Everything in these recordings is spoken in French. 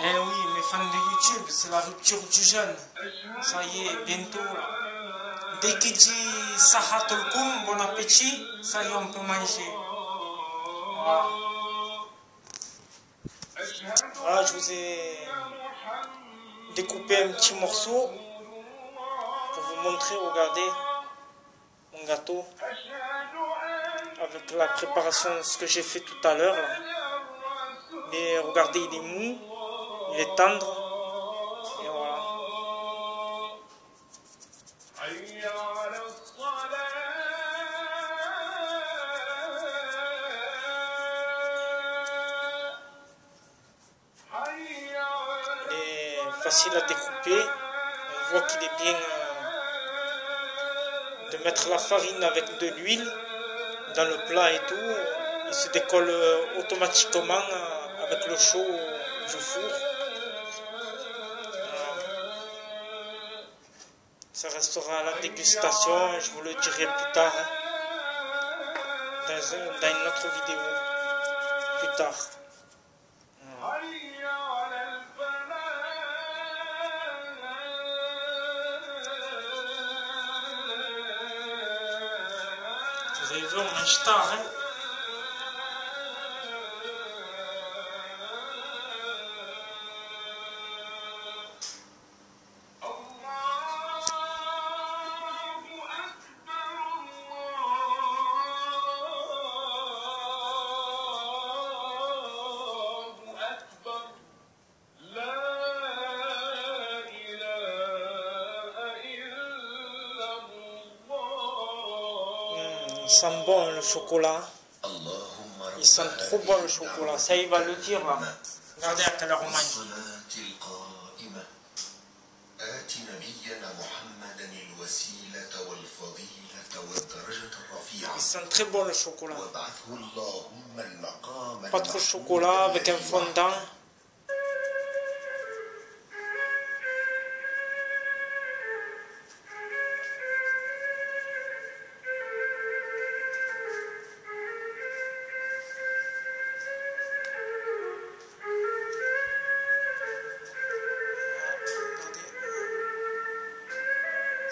Eh oui, mes fans de YouTube, c'est la rupture du jeûne. Ça y est, bientôt. Dès qu'il dit Sahatulkum, bon appétit, ça y est, on peut manger. Voilà. voilà je vous ai découpé un petit morceau pour vous montrer, regardez, mon gâteau avec la préparation, ce que j'ai fait tout à l'heure. Mais regardez, il est mou, il est tendre. Et voilà. Il est facile à découper. On voit qu'il est bien euh, de mettre la farine avec de l'huile dans le plat et tout. Il se décolle euh, automatiquement euh, avec le chaud du four. Voilà. Ça restera à la dégustation, je vous le dirai plus tard. hein, dans une autre vidéo. Plus tard. ver onde a né? Il sent bon le chocolat. Il sent trop bon le chocolat. Ça, il va le dire. Là. Regardez à quelle heure on mange. Il sent très bon le chocolat. Pas trop de chocolat avec un fondant.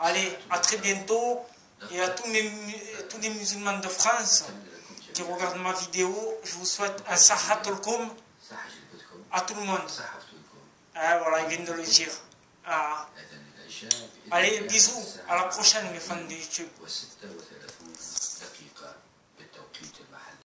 Allez, à très bientôt. Et à tous, les musulmans de France qui regardent ma vidéo, je vous souhaite un sahatulkum à tout le monde. Ah, voilà, ils viennent de le dire. Ah. Allez, bisous. À la prochaine, mes fans de YouTube.